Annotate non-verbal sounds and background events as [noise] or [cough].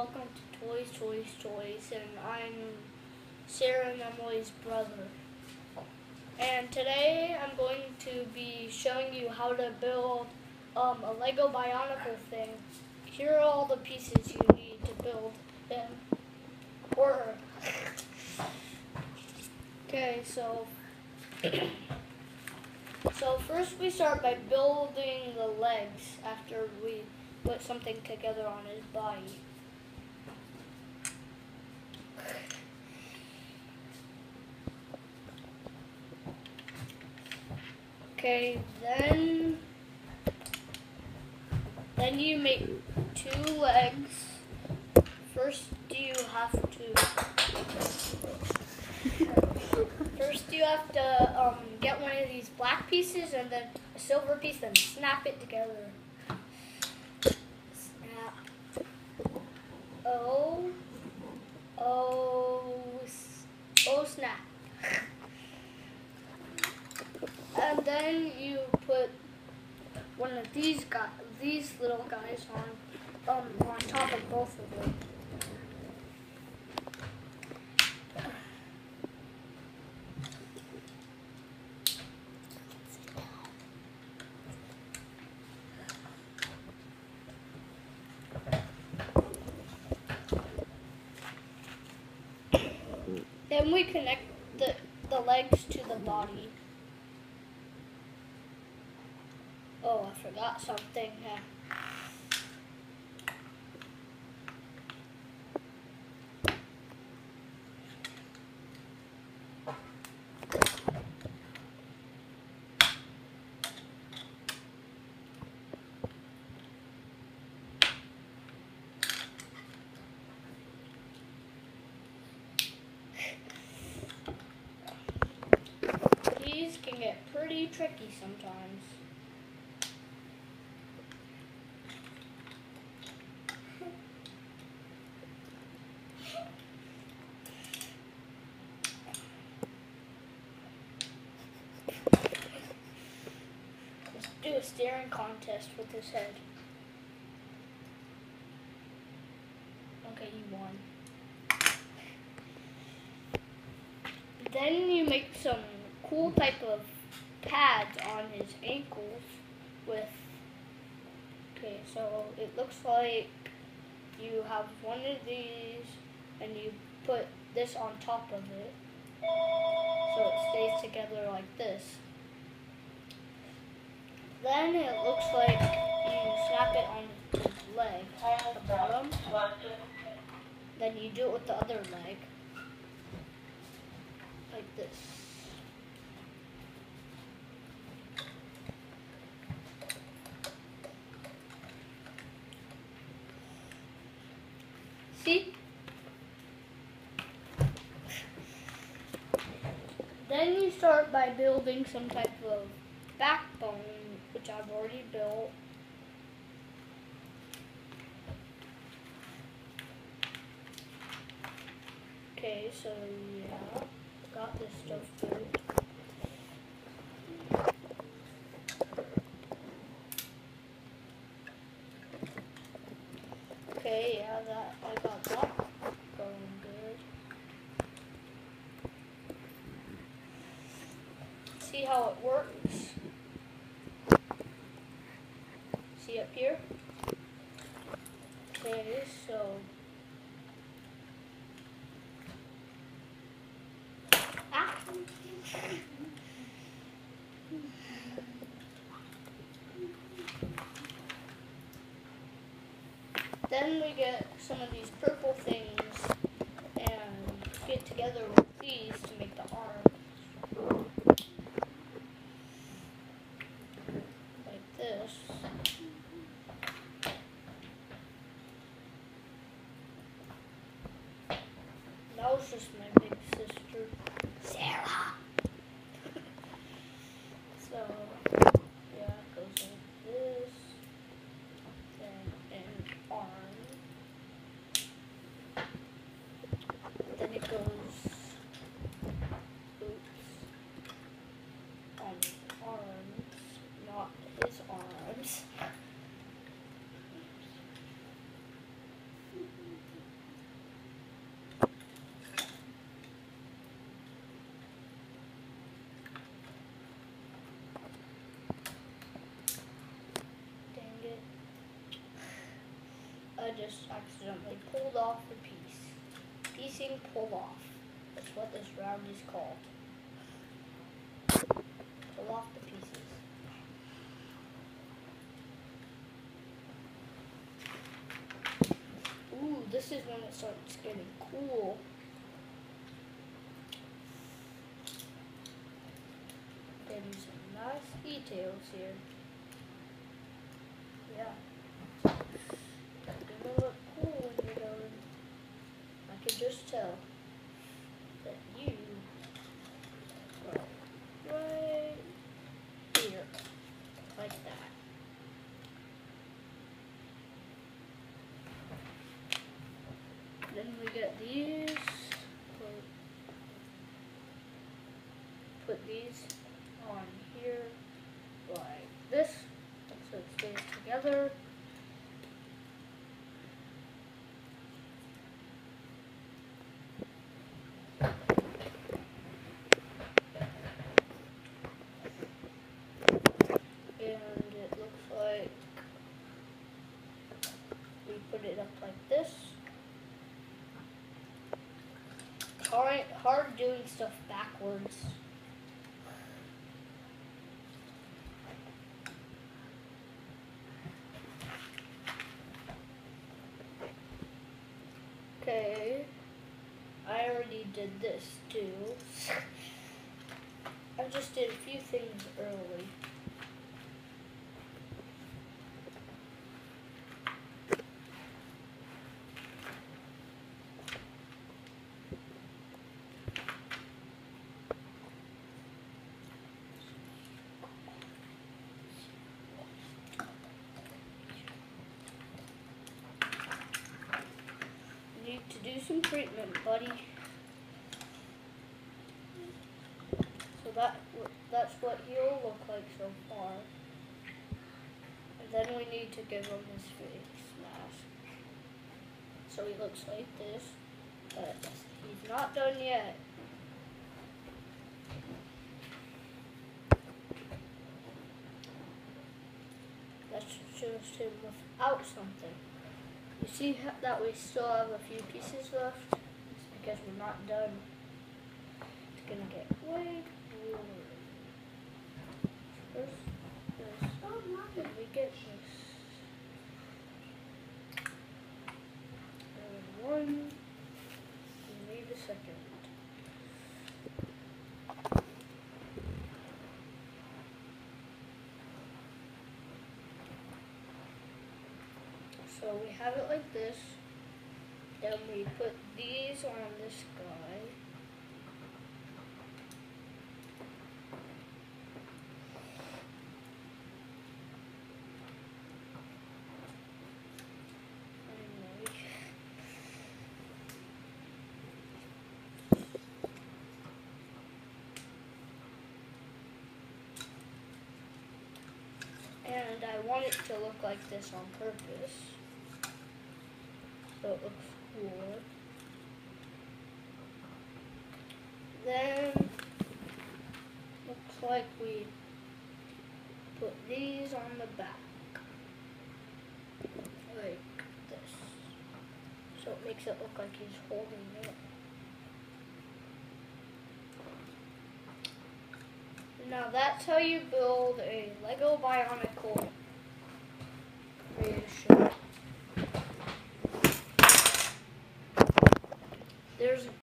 welcome to Toys, Toys, Toys, and I'm Sarah and Emily's brother. And today I'm going to be showing you how to build um, a Lego Bionicle thing. Here are all the pieces you need to build him or her. Okay, so so first we start by building the legs after we put something together on his body. Okay, then then you make two legs. First you have to first you have to um, get one of these black pieces and then a silver piece, then snap it together. Snap. Oh. Oh. Oh snap. And then you put one of these guys, these little guys on, um, on top of both of them. Then we connect the, the legs to the body. Forgot something. Uh, These can get pretty tricky sometimes. Let's do a staring contest with his head. Okay, you won. Then you make some cool type of pads on his ankles with okay so it looks like you have one of these and you put this on top of it so it stays together like this then it looks like you snap it on his leg. The bottom. Then you do it with the other leg. Like this. See? Then you start by building some type of backbone, I've already built. Okay, so yeah, got this stuff built. Okay, yeah, that I got that going good. See how it works. See up here? Okay, so ah. Then we get some of these purple things and get together with these to make the arm. Like this. That was just my big sister, Sarah. so, yeah, it goes like this. Then an arm. Then it goes, oops, on his arms, not his arms. I just accidentally pulled off the piece. Piecing pull off. That's what this round is called. Pull off the pieces. Ooh, this is when it starts getting cool. Getting some nice details here. Yeah. Gonna look cool when you're done. I can just tell that you are right here. Like that. Then we get these. Put, put these on here like this. So it stays together. And it looks like we put it up like this. Hard, hard doing stuff backwards. Okay, I already did this too. [laughs] I just did a few things early. You need to do some treatment, buddy. So that that's what he'll look like so far. And then we need to give him his face mask. So he looks like this. But he's not done yet. That's just him without something. You see that we still have a few pieces left? Because we're not done. It's gonna get way cooler. First, we get this. And one. We need a second. So we have it like this. Then we put these on this guy. And I want it to look like this on purpose. So it looks cool. Then looks like we put these on the back. Like this. So it makes it look like he's holding it. Now that's how you build a Lego Bionicle.